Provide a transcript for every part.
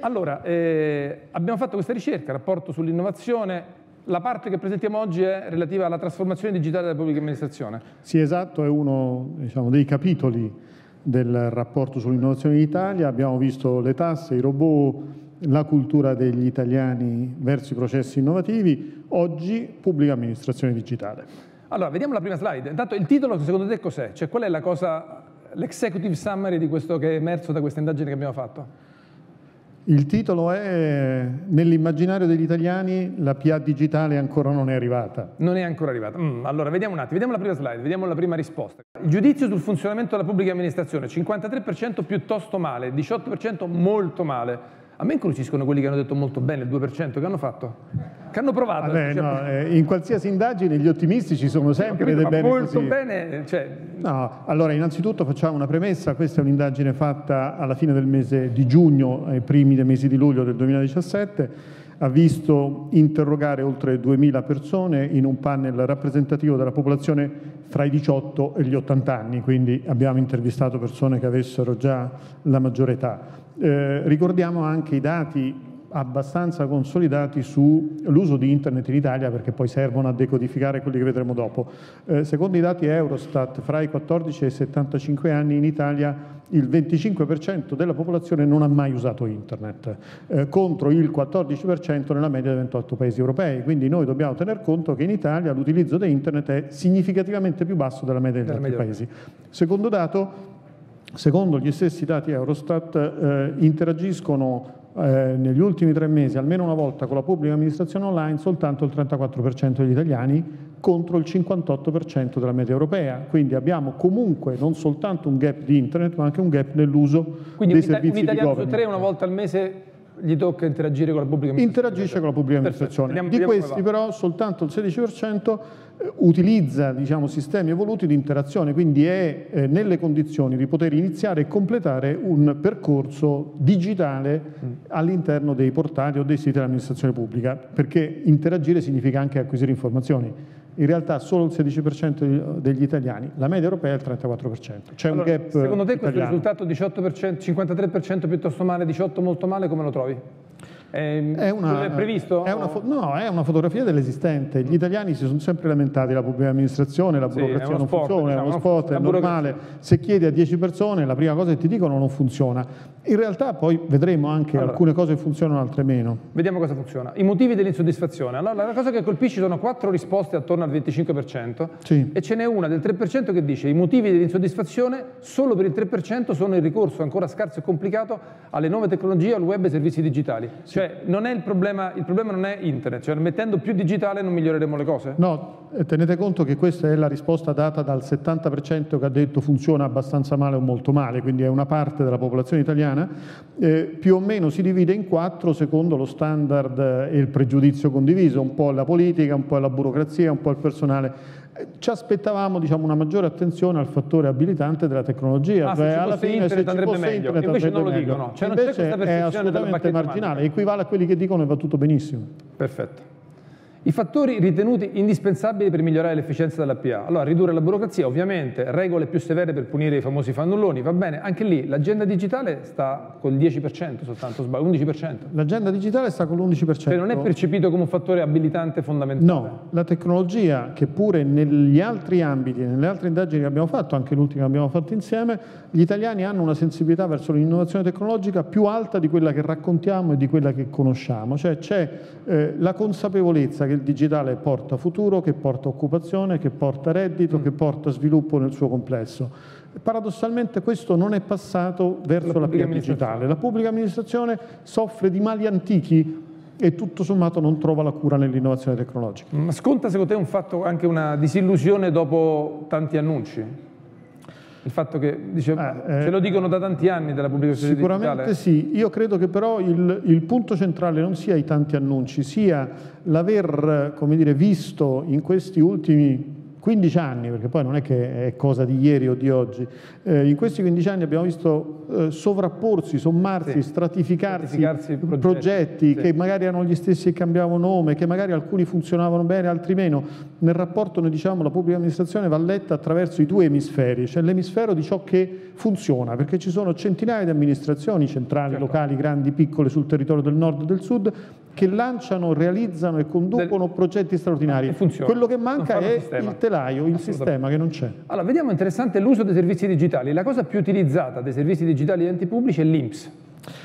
Allora, eh, abbiamo fatto questa ricerca, rapporto sull'innovazione. La parte che presentiamo oggi è relativa alla trasformazione digitale della pubblica amministrazione. Sì, esatto, è uno diciamo, dei capitoli del rapporto sull'innovazione in Italia. Abbiamo visto le tasse, i robot, la cultura degli italiani verso i processi innovativi. Oggi, pubblica amministrazione digitale. Allora, vediamo la prima slide. Intanto il titolo secondo te cos'è? Cioè qual è la cosa, l'executive summary di questo che è emerso da questa indagine che abbiamo fatto? Il titolo è Nell'immaginario degli italiani la PA digitale ancora non è arrivata. Non è ancora arrivata. Mm, allora, vediamo un attimo, vediamo la prima slide, vediamo la prima risposta. Il giudizio sul funzionamento della pubblica amministrazione, 53% piuttosto male, 18% molto male. A me incuriosiscono quelli che hanno detto molto bene, il 2%, che hanno fatto? Che hanno provato. Vabbè, diciamo. no, eh, in qualsiasi indagine gli ottimisti ci sono sempre capito, bene molto così. bene, cioè... No, allora innanzitutto facciamo una premessa, questa è un'indagine fatta alla fine del mese di giugno, ai primi dei mesi di luglio del 2017, ha visto interrogare oltre 2.000 persone in un panel rappresentativo della popolazione fra i 18 e gli 80 anni, quindi abbiamo intervistato persone che avessero già la maggiore età. Eh, ricordiamo anche i dati abbastanza consolidati sull'uso di internet in Italia perché poi servono a decodificare quelli che vedremo dopo. Eh, secondo i dati Eurostat, fra i 14 e i 75 anni in Italia il 25% della popolazione non ha mai usato internet, eh, contro il 14% nella media dei 28 paesi europei. Quindi noi dobbiamo tener conto che in Italia l'utilizzo di internet è significativamente più basso della media degli altri paesi. Secondo dato, Secondo gli stessi dati Eurostat eh, interagiscono eh, negli ultimi tre mesi almeno una volta con la pubblica amministrazione online soltanto il 34% degli italiani contro il 58% della media europea. Quindi abbiamo comunque non soltanto un gap di internet ma anche un gap nell'uso dei servizi di government. Quindi un italiano su tre una volta al mese gli tocca interagire con la pubblica amministrazione. Interagisce con la pubblica amministrazione. Vediamo, di questi però soltanto il 16% eh, utilizza diciamo, sistemi evoluti di interazione, quindi è eh, nelle condizioni di poter iniziare e completare un percorso digitale mm. all'interno dei portali o dei siti dell'amministrazione pubblica, perché interagire significa anche acquisire informazioni in realtà solo il 16% degli italiani, la media europea è il 34%. C'è allora, un gap Secondo te italiano. questo risultato 18%, 53% piuttosto male, 18% molto male, come lo trovi? È, è, una, è previsto? È una, no, è una fotografia dell'esistente. Gli italiani si sono sempre lamentati della pubblica amministrazione, la burocrazia sì, non sport, funziona, diciamo, è uno sport, è normale. Se chiedi a 10 persone la prima cosa che ti dicono non funziona. In realtà poi vedremo anche allora, alcune cose funzionano, altre meno. Vediamo cosa funziona. I motivi dell'insoddisfazione. Allora, la cosa che colpisce sono quattro risposte attorno al 25% sì. e ce n'è una del 3% che dice i motivi dell'insoddisfazione solo per il 3% sono il ricorso ancora scarso e complicato alle nuove tecnologie, al web e ai servizi digitali. Sì. Cioè, il problema, il problema non è internet, cioè mettendo più digitale non miglioreremo le cose? No, tenete conto che questa è la risposta data dal 70% che ha detto funziona abbastanza male o molto male, quindi è una parte della popolazione italiana, eh, più o meno si divide in quattro secondo lo standard e il pregiudizio condiviso, un po' la politica, un po' la burocrazia, un po' il personale ci aspettavamo diciamo, una maggiore attenzione al fattore abilitante della tecnologia. Ah, cioè, alla fine se ci fosse meglio. internet invece non lo meglio. dicono. Cioè, invece è assolutamente marginale, equivale a quelli che dicono che va tutto benissimo. Perfetto. I fattori ritenuti indispensabili per migliorare l'efficienza della PA. Allora, ridurre la burocrazia, ovviamente, regole più severe per punire i famosi fannulloni, va bene, anche lì l'agenda digitale sta col 10% soltanto, 11%. L'agenda digitale sta con l'11%. Cioè non è percepito come un fattore abilitante fondamentale? No, la tecnologia che pure negli altri ambiti, nelle altre indagini che abbiamo fatto, anche l'ultima che abbiamo fatto insieme, gli italiani hanno una sensibilità verso l'innovazione tecnologica più alta di quella che raccontiamo e di quella che conosciamo, cioè c'è eh, la consapevolezza che il digitale porta futuro, che porta occupazione, che porta reddito, mm. che porta sviluppo nel suo complesso. Paradossalmente questo non è passato verso la, la digitale. La pubblica amministrazione soffre di mali antichi e tutto sommato non trova la cura nell'innovazione tecnologica. Ma sconta secondo te un fatto anche una disillusione dopo tanti annunci? Il fatto che dice, eh, ce lo dicono da tanti anni della pubblicazione Sicuramente digitale. sì, io credo che però il, il, punto centrale non sia i tanti annunci, sia l'aver come dire, visto in questi ultimi 15 anni, perché poi non è che è cosa di ieri o di oggi, eh, in questi 15 anni abbiamo visto eh, sovrapporsi, sommarsi, sì. stratificarsi, stratificarsi, progetti, progetti sì. che magari erano gli stessi che cambiavano nome, che magari alcuni funzionavano bene, altri meno. Nel rapporto noi diciamo la pubblica amministrazione va letta attraverso i due emisferi, cioè l'emisfero di ciò che funziona, perché ci sono centinaia di amministrazioni centrali, certo. locali, grandi, piccole sul territorio del nord e del sud che lanciano, realizzano e conducono Del... progetti straordinari. Quello che manca è il telaio, il sistema che non c'è. Allora, vediamo interessante l'uso dei servizi digitali. La cosa più utilizzata dei servizi digitali enti pubblici è l'INPS.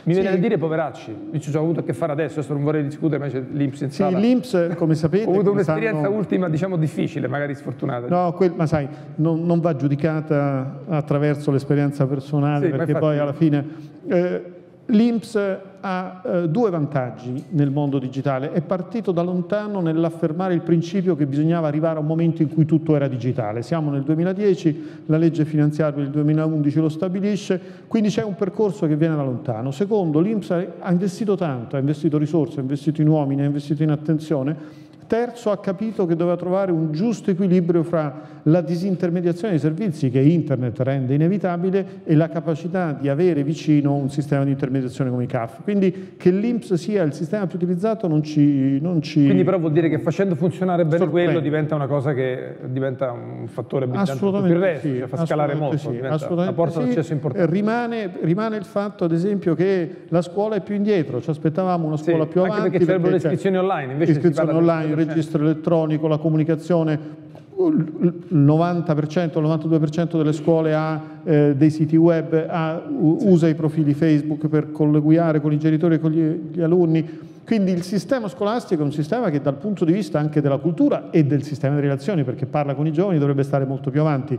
Mi viene sì. da dire poveracci, io ci ho avuto a che fare adesso, adesso non vorrei discutere, ma c'è l'Inps in sala. Sì, l'Inps, come sapete... ho avuto un'esperienza sanno... ultima, diciamo, difficile, magari sfortunata. No, quel, ma sai, non, non, va giudicata attraverso l'esperienza personale, sì, perché poi alla fine... Eh, L'INPS ha eh, due vantaggi nel mondo digitale, è partito da lontano nell'affermare il principio che bisognava arrivare a un momento in cui tutto era digitale. Siamo nel 2010, la legge finanziaria del 2011 lo stabilisce, quindi c'è un percorso che viene da lontano. Secondo, l'INPS ha investito tanto, ha investito risorse, ha investito in uomini, ha investito in attenzione, Terzo, ha capito che doveva trovare un giusto equilibrio fra la disintermediazione dei servizi che Internet rende inevitabile e la capacità di avere vicino un sistema di intermediazione come i CAF. Quindi che l'INPS sia il sistema più utilizzato non ci... Non ci Quindi però vuol dire che facendo funzionare bene sorprende. quello diventa una cosa che diventa un fattore assolutamente più il resto, sì, cioè fa scalare molto, sì, una porta sì. d'accesso importante. Rimane, rimane, il fatto ad esempio che la scuola è più indietro, ci aspettavamo una scuola sì, più avanti. Anche perché c'erano le iscrizioni online, invece iscrizioni online, il registro elettronico, la comunicazione, il 90%, il 92% delle scuole ha eh, dei siti web, ha, usa i profili Facebook per colleguare con i genitori e con gli, gli, alunni. Quindi il sistema scolastico è un sistema che dal punto di vista anche della cultura e del sistema di relazioni, perché parla con i giovani, dovrebbe stare molto più avanti.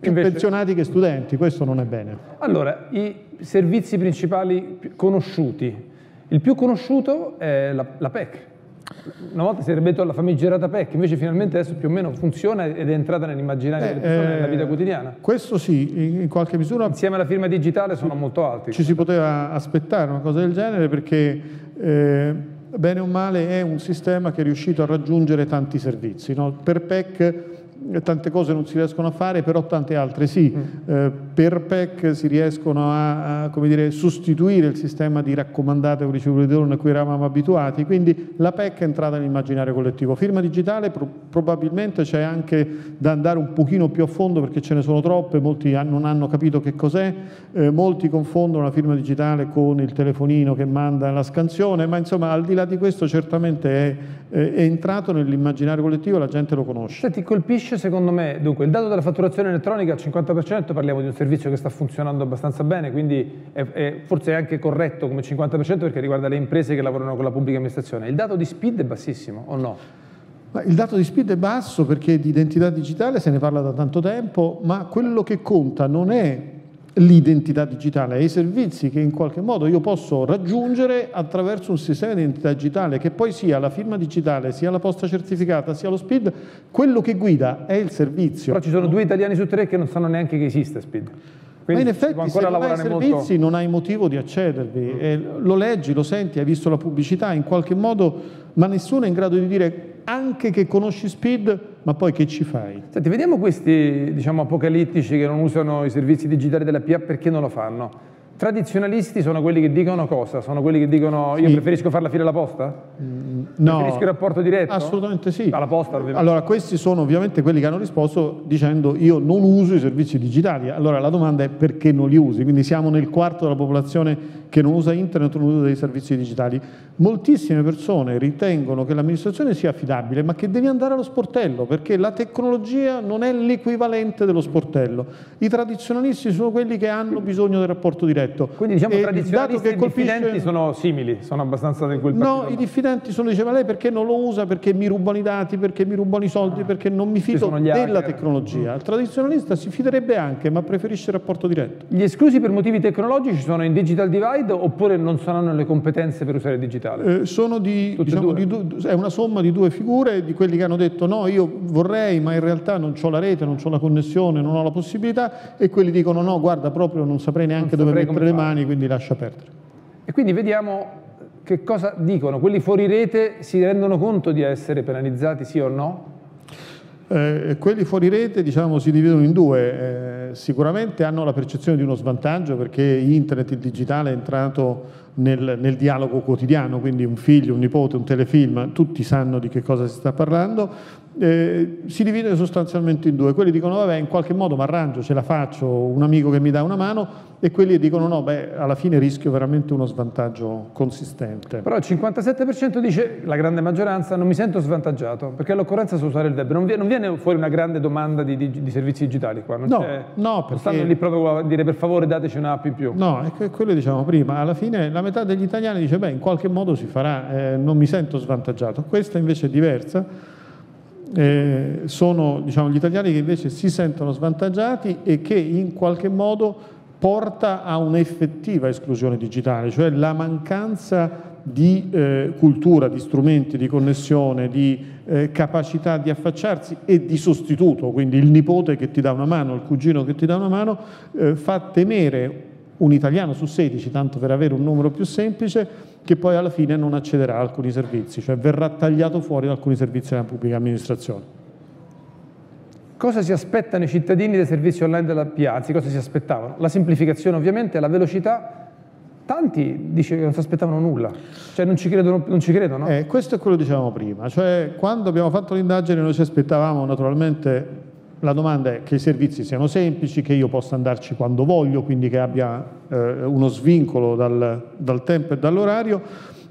Più Invece... pensionati che studenti, questo non è bene. Allora, i servizi principali conosciuti. Il più conosciuto è la, la PEC, una volta si sarebbe detto la famigerata PEC, invece finalmente adesso più o meno funziona ed è entrata nell'immaginario eh, delle persone eh, nella vita quotidiana. Questo sì, in qualche misura. Insieme alla firma digitale sono molto alti. Ci si poteva aspettare una cosa del genere perché eh, bene o male è un sistema che è riuscito a raggiungere tanti servizi. No? Per PEC tante cose non si riescono a fare, però tante altre sì. Mm. Eh, per PEC si riescono a, a dire, sostituire il sistema di raccomandate o ricevute di a cui eravamo abituati, quindi la PEC è entrata nell'immaginario collettivo. Firma digitale pro probabilmente c'è anche da andare un pochino più a fondo perché ce ne sono troppe, molti non hanno capito che cos'è, eh, molti confondono la firma digitale con il telefonino che manda la scansione, ma insomma al di là di questo certamente è, eh, è entrato nell'immaginario collettivo e la gente lo conosce. Senti, colpisce secondo me, dunque il dato della fatturazione elettronica al 50%, parliamo di un servizio che sta funzionando abbastanza bene, quindi è, è, forse è anche corretto come 50% perché riguarda le imprese che lavorano con la pubblica amministrazione. Il dato di speed è bassissimo o no? Il dato di speed è basso perché di identità digitale se ne parla da tanto tempo, ma quello che conta non è l'identità digitale, ai servizi che in qualche modo io posso raggiungere attraverso un sistema di identità digitale che poi sia la firma digitale, sia la posta certificata, sia lo SPID, quello che guida è il servizio. Però ci sono due italiani su tre che non sanno neanche che esiste SPID. Quindi Ma in effetti se non hai servizi molto... non hai motivo di accedervi, mm. lo leggi, lo senti, hai visto la pubblicità, in qualche modo, ma nessuno è in grado di dire anche che conosci Speed, ma poi che ci fai? Senti, vediamo questi diciamo, apocalittici che non usano i servizi digitali della PA perché non lo fanno. Tradizionalisti sono quelli che dicono cosa? Sono quelli che dicono io preferisco fare la fila alla posta? Mm, no. Preferisco il rapporto diretto? Assolutamente sì. Alla posta ovviamente. Allora questi sono ovviamente quelli che hanno risposto dicendo io non uso i servizi digitali. Allora la domanda è perché non li usi? Quindi siamo nel quarto della popolazione che non usa internet o non usa dei servizi digitali. Moltissime persone ritengono che l'amministrazione sia affidabile, ma che devi andare allo sportello, perché la tecnologia non è l'equivalente dello sportello. I tradizionalisti sono quelli che hanno bisogno del rapporto diretto. Quindi diciamo e tradizionalisti e colpisce... diffidenti sono simili, sono abbastanza in quel No, i diffidenti sono, diceva lei, perché non lo usa, perché mi rubano i dati, perché mi rubano i soldi, ah. perché non mi fido della tecnologia. Il tradizionalista si fiderebbe anche, ma preferisce il rapporto diretto. Gli esclusi per motivi tecnologici sono in digital divide oppure non saranno le competenze per usare il digitale? Eh, sono di, diciamo, di è una somma di due figure, di quelli che hanno detto no, io vorrei, ma in realtà non ho la rete, non ho la connessione, non ho la possibilità, e quelli dicono no, guarda, proprio non saprei neanche non dove mettere le mani, quindi lascia perdere. E quindi vediamo che cosa dicono. Quelli fuori rete si rendono conto di essere penalizzati, sì o no? Eh, quelli fuori rete diciamo, si dividono in due, eh, sicuramente hanno la percezione di uno svantaggio perché internet, il digitale è entrato nel, nel, dialogo quotidiano, quindi un figlio, un nipote, un telefilm, tutti sanno di che cosa si sta parlando, eh, si divide sostanzialmente in due, quelli dicono vabbè in qualche modo mi arrangio, ce la faccio, un amico che mi dà una mano e quelli dicono no, beh alla fine rischio veramente uno svantaggio consistente. Però il 57% dice, la grande maggioranza, non mi sento svantaggiato perché all'occorrenza so usare il web, non viene, non viene fuori una grande domanda di, di, di servizi digitali qua, non, no, no, perché... non stanno lì proprio a dire per favore dateci un'app in più. No, è quello diciamo prima, alla fine la metà degli italiani dice beh in qualche modo si farà, eh, non mi sento svantaggiato, questa invece è diversa. Eh, sono diciamo, gli italiani che invece si sentono svantaggiati e che in qualche modo porta a un'effettiva esclusione digitale, cioè la mancanza di eh, cultura, di strumenti, di connessione, di eh, capacità di affacciarsi e di sostituto, quindi il nipote che ti dà una mano, il cugino che ti dà una mano, eh, fa temere un italiano su 16, tanto per avere un numero più semplice, che poi alla fine non accederà a alcuni servizi, cioè verrà tagliato fuori da alcuni servizi della pubblica amministrazione. Cosa si aspettano i cittadini dei servizi online della PA? Anzi, cosa si aspettavano? La semplificazione ovviamente, la velocità. Tanti dice che non si aspettavano nulla, cioè non ci credono. Non ci credono eh, questo è quello che dicevamo prima, cioè quando abbiamo fatto l'indagine noi ci aspettavamo naturalmente la domanda è che i servizi siano semplici, che io possa andarci quando voglio, quindi che abbia eh, uno svincolo dal, dal tempo e dall'orario,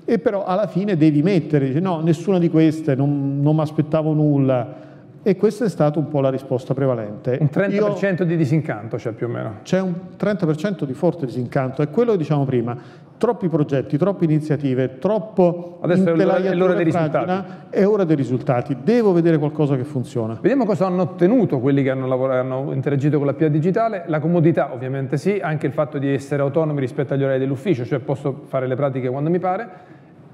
e però alla fine devi mettere, dice, no, nessuna di queste, non, non mi aspettavo nulla, e questa è stata un po' la risposta prevalente. Un 30% Io, di disincanto c'è più o meno. C'è un 30% di forte disincanto, è quello che diciamo prima, troppi progetti, troppe iniziative, troppo Adesso è l'ora dei risultati. È ora dei risultati, devo vedere qualcosa che funziona. Vediamo cosa hanno ottenuto quelli che hanno, lavorato, hanno interagito con la PA digitale, la comodità ovviamente sì, anche il fatto di essere autonomi rispetto agli orari dell'ufficio, cioè posso fare le pratiche quando mi pare,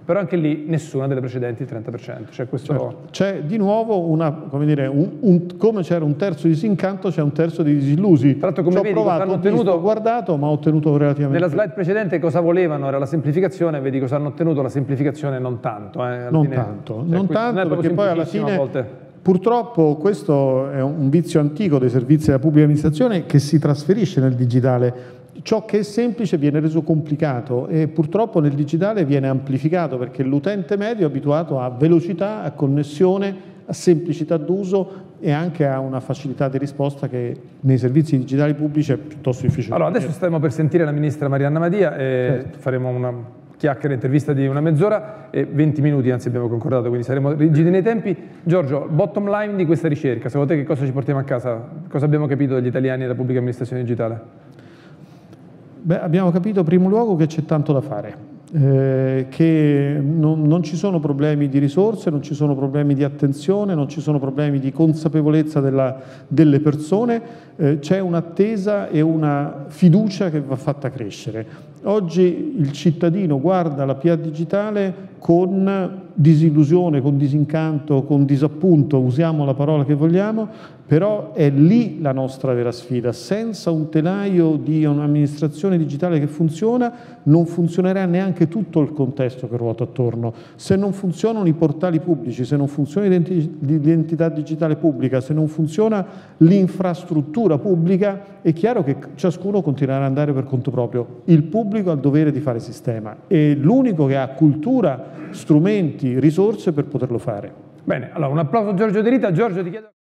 però anche lì nessuna delle precedenti il 30%. Cioè questo... certo. C'è di nuovo una, come dire, un, un, come c'era un terzo di disincanto, c'è un terzo di disillusi. Tra l'altro come vedi, provato, hanno ottenuto, ho guardato, ma ho ottenuto relativamente... Nella slide precedente cosa volevano era la semplificazione, vedi cosa hanno ottenuto, la semplificazione non tanto. Eh, non fine, tanto, cioè, non tanto non perché poi alla fine... Purtroppo questo è un vizio antico dei servizi della pubblica amministrazione che si trasferisce nel digitale ciò che è semplice viene reso complicato e purtroppo nel digitale viene amplificato perché l'utente medio è abituato a velocità, a connessione, a semplicità d'uso e anche a una facilità di risposta che nei servizi digitali pubblici è piuttosto difficile. Allora adesso stiamo per sentire la ministra Marianna Madia e certo. faremo una chiacchiera intervista di una mezz'ora e 20 minuti anzi abbiamo concordato quindi saremo rigidi nei tempi Giorgio, bottom line di questa ricerca secondo te che cosa ci portiamo a casa? cosa abbiamo capito dagli italiani della pubblica amministrazione digitale? Beh, abbiamo capito in primo luogo che c'è tanto da fare, eh, che non, non, ci sono problemi di risorse, non ci sono problemi di attenzione, non ci sono problemi di consapevolezza della, delle persone, eh, c'è un'attesa e una fiducia che va fatta crescere. Oggi il cittadino guarda la PA digitale con disillusione, con disincanto, con disappunto, usiamo la parola che vogliamo, però è lì la nostra vera sfida. Senza un telaio di un'amministrazione digitale che funziona, non funzionerà neanche tutto il contesto che ruota attorno. Se non funzionano i portali pubblici, se non funziona l'identità digitale pubblica, se non funziona l'infrastruttura pubblica, è chiaro che ciascuno continuerà ad andare per conto proprio. Il pubblico ha il dovere di fare sistema e l'unico che ha cultura, strumenti, risorse per poterlo fare. Bene, allora un applauso a Giorgio De Rita. Giorgio ti chiedo...